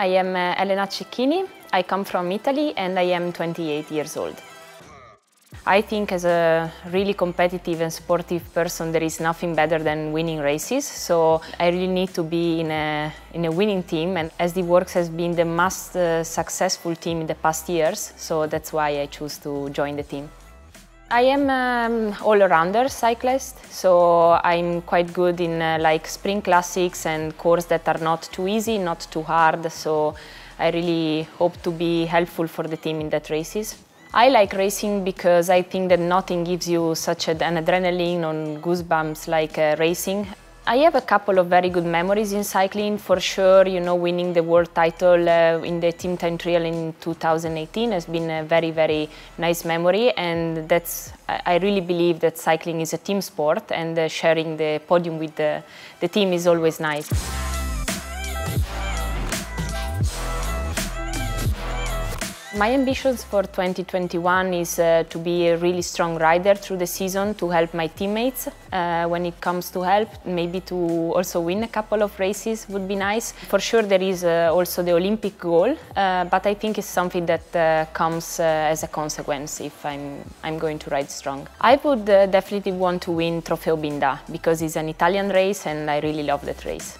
I am uh, Elena Cecchini. I come from Italy and I am 28 years old. I think as a really competitive and sportive person there is nothing better than winning races so I really need to be in a, in a winning team and SD Worx has been the most uh, successful team in the past years so that's why I choose to join the team. I am um, all-rounder cyclist, so I'm quite good in uh, like spring classics and courses that are not too easy, not too hard, so I really hope to be helpful for the team in that races. I like racing because I think that nothing gives you such an adrenaline or goosebumps like uh, racing. I have a couple of very good memories in cycling. For sure, you know, winning the world title uh, in the Team Time Trial in 2018 has been a very, very nice memory. And that's, I really believe that cycling is a team sport and uh, sharing the podium with the, the team is always nice. My ambitions for 2021 is uh, to be a really strong rider through the season to help my teammates uh, when it comes to help. Maybe to also win a couple of races would be nice. For sure there is uh, also the Olympic goal, uh, but I think it's something that uh, comes uh, as a consequence if I'm, I'm going to ride strong. I would definitely want to win Trofeo Binda because it's an Italian race and I really love that race.